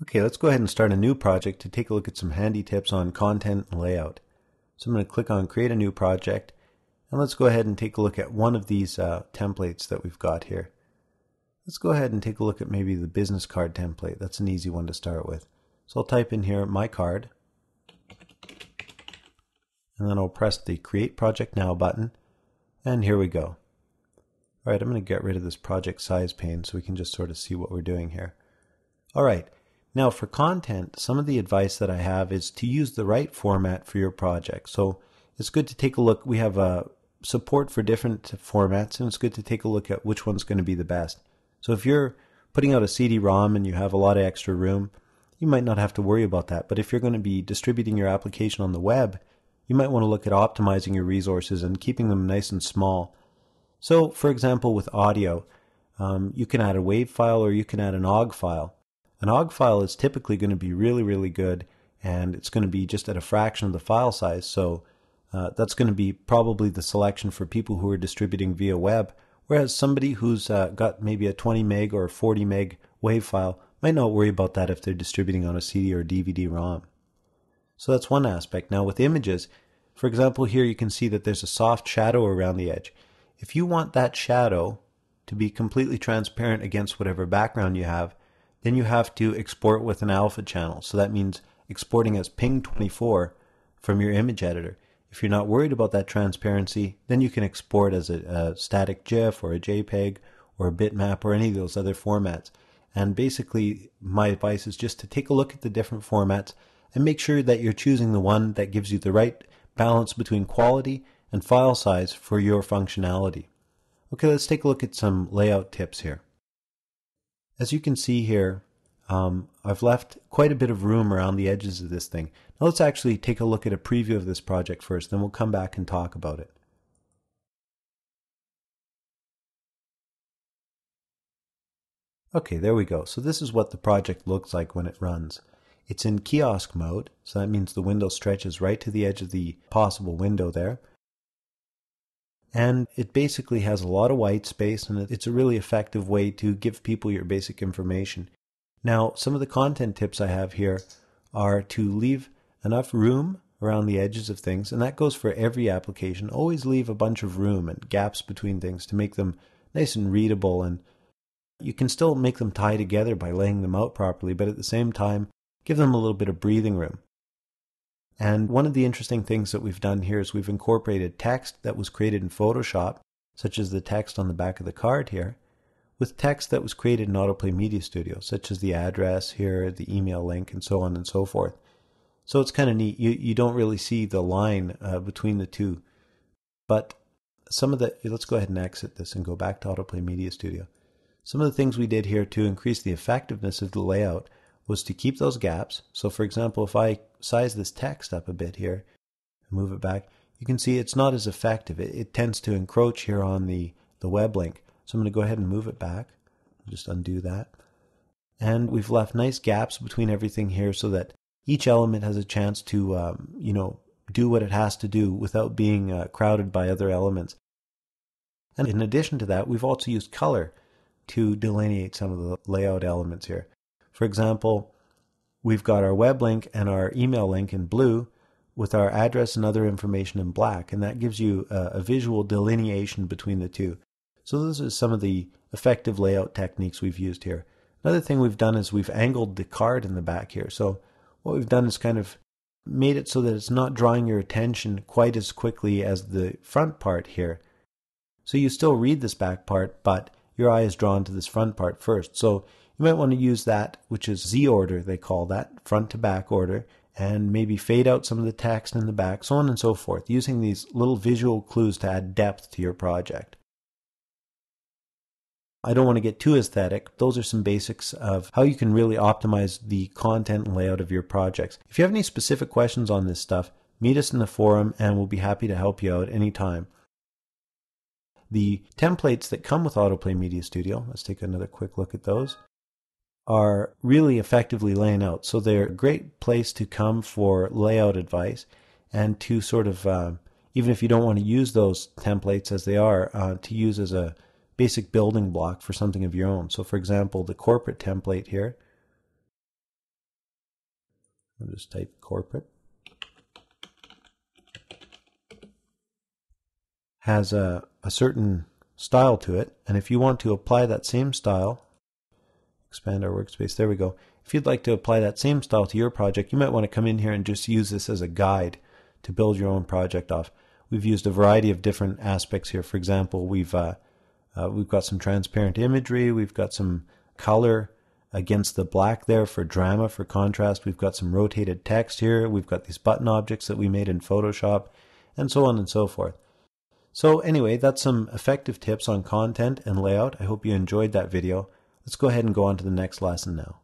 Okay, let's go ahead and start a new project to take a look at some handy tips on content and layout. So I'm going to click on create a new project and let's go ahead and take a look at one of these uh, templates that we've got here. Let's go ahead and take a look at maybe the business card template. That's an easy one to start with. So I'll type in here my card and then I'll press the create project now button and here we go. Alright, I'm going to get rid of this project size pane so we can just sort of see what we're doing here. Alright, now for content, some of the advice that I have is to use the right format for your project. So it's good to take a look. We have a uh, support for different formats and it's good to take a look at which one's going to be the best. So if you're putting out a CD-ROM and you have a lot of extra room, you might not have to worry about that. But if you're going to be distributing your application on the web, you might want to look at optimizing your resources and keeping them nice and small. So, for example, with audio, um, you can add a WAV file or you can add an OGG file. An OGG file is typically going to be really, really good, and it's going to be just at a fraction of the file size. So uh, that's going to be probably the selection for people who are distributing via web. Whereas somebody who's uh, got maybe a 20 meg or 40 meg WAV file might not worry about that if they're distributing on a CD or DVD ROM. So that's one aspect. Now with images, for example, here you can see that there's a soft shadow around the edge. If you want that shadow to be completely transparent against whatever background you have, then you have to export with an alpha channel. So that means exporting as PNG24 from your image editor. If you're not worried about that transparency, then you can export as a, a static GIF or a JPEG or a bitmap or any of those other formats. And basically, my advice is just to take a look at the different formats and make sure that you're choosing the one that gives you the right balance between quality and file size for your functionality. Okay, let's take a look at some layout tips here. As you can see here, um, I've left quite a bit of room around the edges of this thing. Now let's actually take a look at a preview of this project first, then we'll come back and talk about it. Okay, there we go. So this is what the project looks like when it runs. It's in kiosk mode, so that means the window stretches right to the edge of the possible window there and it basically has a lot of white space and it's a really effective way to give people your basic information. Now, some of the content tips I have here are to leave enough room around the edges of things, and that goes for every application. Always leave a bunch of room and gaps between things to make them nice and readable, and you can still make them tie together by laying them out properly, but at the same time, give them a little bit of breathing room. And one of the interesting things that we've done here is we've incorporated text that was created in Photoshop, such as the text on the back of the card here, with text that was created in Autoplay Media Studio, such as the address here, the email link, and so on and so forth. So it's kind of neat. You, you don't really see the line uh, between the two. But some of the, let's go ahead and exit this and go back to Autoplay Media Studio. Some of the things we did here to increase the effectiveness of the layout was to keep those gaps. So for example, if I size this text up a bit here and move it back, you can see it's not as effective. It, it tends to encroach here on the, the web link. So I'm going to go ahead and move it back. Just undo that. And we've left nice gaps between everything here so that each element has a chance to, um, you know, do what it has to do without being uh, crowded by other elements. And in addition to that, we've also used color to delineate some of the layout elements here. For example, we've got our web link and our email link in blue with our address and other information in black, and that gives you a, a visual delineation between the two. So those are some of the effective layout techniques we've used here. Another thing we've done is we've angled the card in the back here. So what we've done is kind of made it so that it's not drawing your attention quite as quickly as the front part here. So you still read this back part, but your eye is drawn to this front part first. So you might want to use that, which is Z order, they call that, front to back order, and maybe fade out some of the text in the back, so on and so forth, using these little visual clues to add depth to your project. I don't want to get too aesthetic. Those are some basics of how you can really optimize the content and layout of your projects. If you have any specific questions on this stuff, meet us in the forum and we'll be happy to help you out anytime. The templates that come with Autoplay Media Studio, let's take another quick look at those are really effectively laying out. So they're a great place to come for layout advice and to sort of, uh, even if you don't want to use those templates as they are, uh, to use as a basic building block for something of your own. So, for example, the corporate template here I'll just type corporate. Has a, a certain style to it, and if you want to apply that same style, expand our workspace, there we go. If you'd like to apply that same style to your project, you might want to come in here and just use this as a guide to build your own project off. We've used a variety of different aspects here. For example, we've uh, uh, we've got some transparent imagery, we've got some color against the black there for drama, for contrast. We've got some rotated text here. We've got these button objects that we made in Photoshop, and so on and so forth. So anyway, that's some effective tips on content and layout. I hope you enjoyed that video. Let's go ahead and go on to the next lesson now.